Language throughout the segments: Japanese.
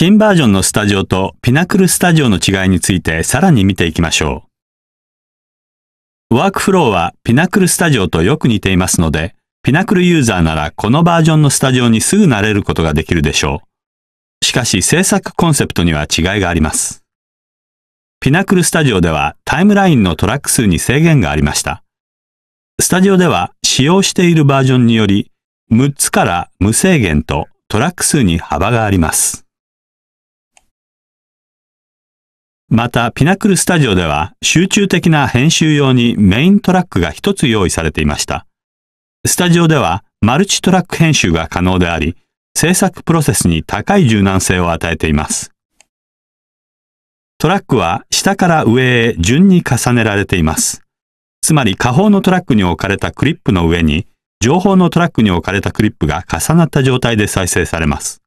新バージョンのスタジオとピナクルスタジオの違いについてさらに見ていきましょう。ワークフローはピナクルスタジオとよく似ていますので、ピナクルユーザーならこのバージョンのスタジオにすぐ慣れることができるでしょう。しかし制作コンセプトには違いがあります。ピナクルスタジオではタイムラインのトラック数に制限がありました。スタジオでは使用しているバージョンにより6つから無制限とトラック数に幅があります。また、ピナクルスタジオでは集中的な編集用にメイントラックが一つ用意されていました。スタジオではマルチトラック編集が可能であり、制作プロセスに高い柔軟性を与えています。トラックは下から上へ順に重ねられています。つまり下方のトラックに置かれたクリップの上に、上方のトラックに置かれたクリップが重なった状態で再生されます。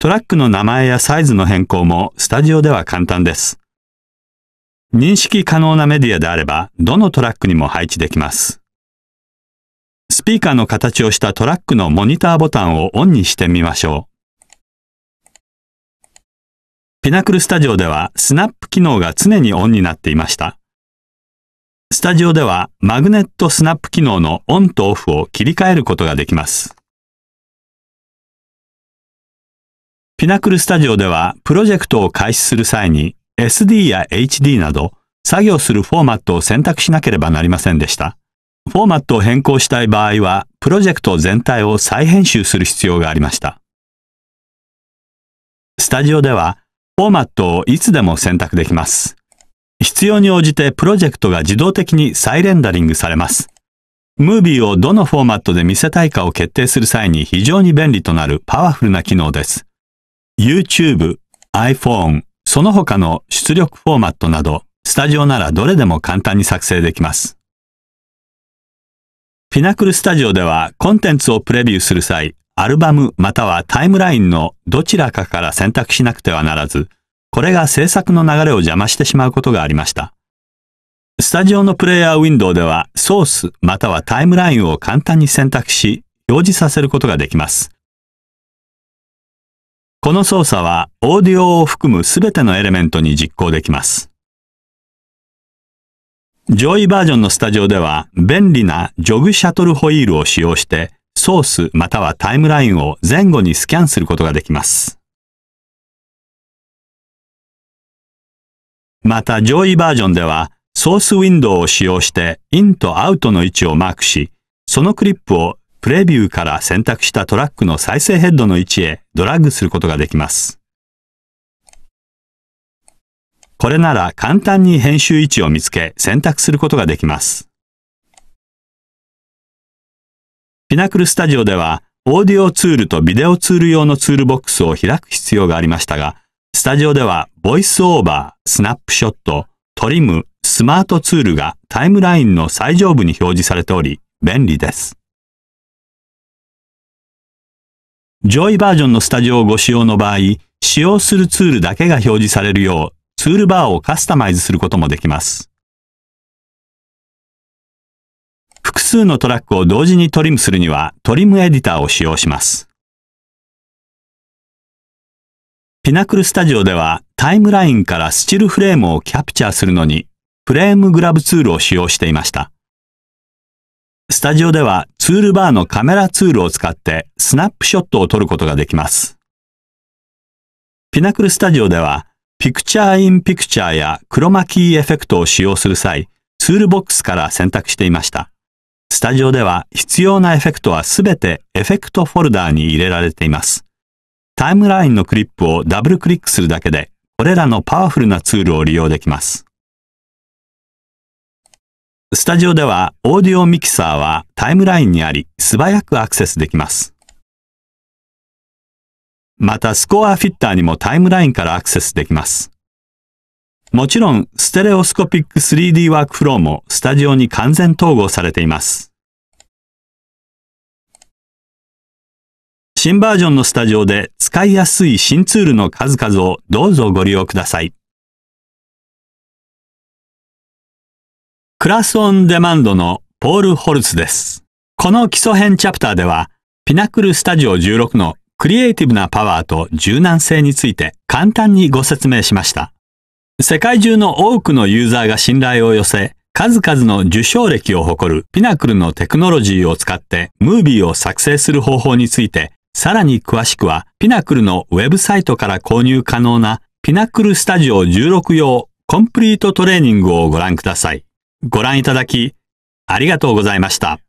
トラックの名前やサイズの変更もスタジオでは簡単です。認識可能なメディアであれば、どのトラックにも配置できます。スピーカーの形をしたトラックのモニターボタンをオンにしてみましょう。ピナクルスタジオではスナップ機能が常にオンになっていました。スタジオではマグネットスナップ機能のオンとオフを切り替えることができます。ピナクルスタジオではプロジェクトを開始する際に SD や HD など作業するフォーマットを選択しなければなりませんでした。フォーマットを変更したい場合はプロジェクト全体を再編集する必要がありました。スタジオではフォーマットをいつでも選択できます。必要に応じてプロジェクトが自動的に再レンダリングされます。ムービーをどのフォーマットで見せたいかを決定する際に非常に便利となるパワフルな機能です。YouTube、iPhone、その他の出力フォーマットなど、スタジオならどれでも簡単に作成できます。ピナクルスタジオではコンテンツをプレビューする際、アルバムまたはタイムラインのどちらかから選択しなくてはならず、これが制作の流れを邪魔してしまうことがありました。スタジオのプレイヤーウィンドウではソースまたはタイムラインを簡単に選択し、表示させることができます。この操作はオーディオを含むすべてのエレメントに実行できます。上位バージョンのスタジオでは便利なジョグシャトルホイールを使用してソースまたはタイムラインを前後にスキャンすることができます。また上位バージョンではソースウィンドウを使用してインとアウトの位置をマークし、そのクリップをプレビューから選択したトラックの再生ヘッドの位置へドラッグすることができます。これなら簡単に編集位置を見つけ選択することができます。ピナクルスタジオではオーディオツールとビデオツール用のツールボックスを開く必要がありましたが、スタジオではボイスオーバー、スナップショット、トリム、スマートツールがタイムラインの最上部に表示されており便利です。上位バージョンのスタジオをご使用の場合、使用するツールだけが表示されるよう、ツールバーをカスタマイズすることもできます。複数のトラックを同時にトリムするには、トリムエディターを使用します。ピナクルスタジオでは、タイムラインからスチルフレームをキャプチャーするのに、フレームグラブツールを使用していました。スタジオではツールバーのカメラツールを使ってスナップショットを撮ることができます。ピナクルスタジオではピクチャーインピクチャーやクロマキーエフェクトを使用する際、ツールボックスから選択していました。スタジオでは必要なエフェクトはすべてエフェクトフォルダーに入れられています。タイムラインのクリップをダブルクリックするだけで、これらのパワフルなツールを利用できます。スタジオではオーディオミキサーはタイムラインにあり素早くアクセスできます。またスコアフィッターにもタイムラインからアクセスできます。もちろんステレオスコピック 3D ワークフローもスタジオに完全統合されています。新バージョンのスタジオで使いやすい新ツールの数々をどうぞご利用ください。クラスオンデマンドのポール・ホルツです。この基礎編チャプターでは、ピナクルスタジオ16のクリエイティブなパワーと柔軟性について簡単にご説明しました。世界中の多くのユーザーが信頼を寄せ、数々の受賞歴を誇るピナクルのテクノロジーを使ってムービーを作成する方法について、さらに詳しくはピナクルのウェブサイトから購入可能なピナクルスタジオ16用コンプリートトレーニングをご覧ください。ご覧いただき、ありがとうございました。